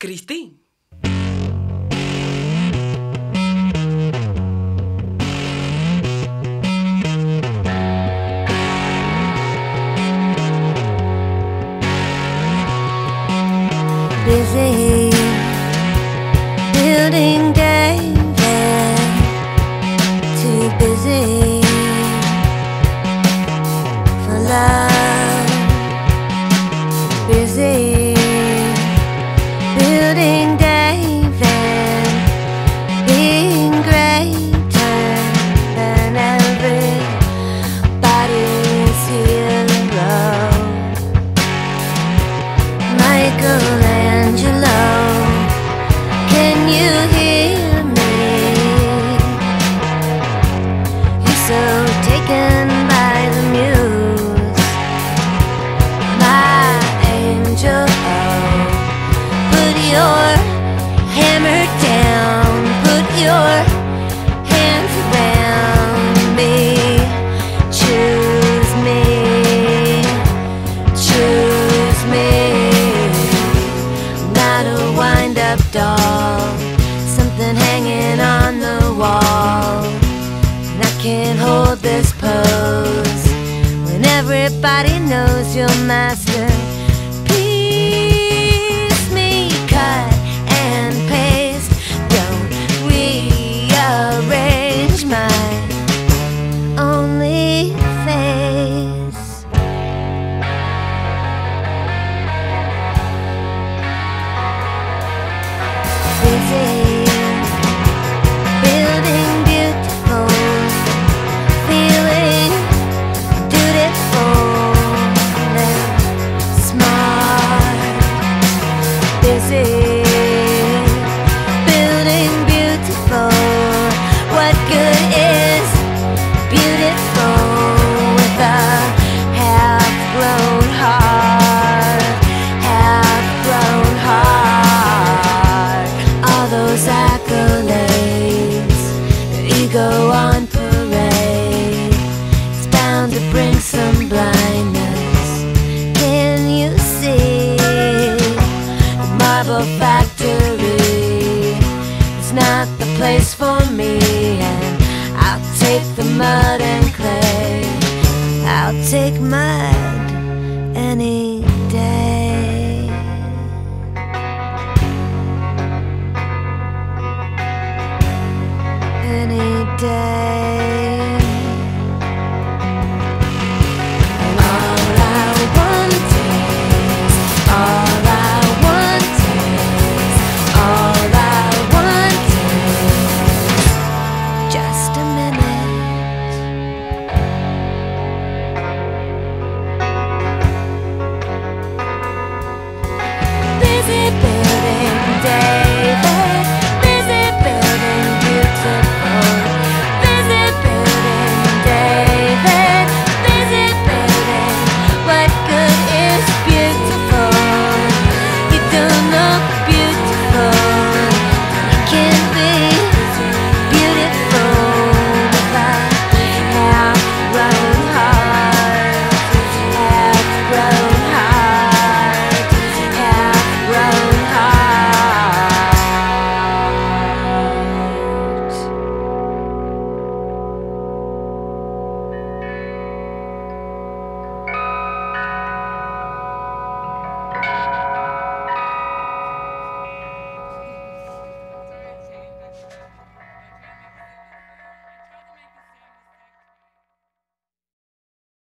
Christine. busy building David. Too busy for love. Can you hanging on the wall. And I can't hold this pose when everybody knows you're master. On parade. It's bound to bring some blindness. Can you see the marble factory? It's not the place for me, and I'll take the mud and clay. I'll take mud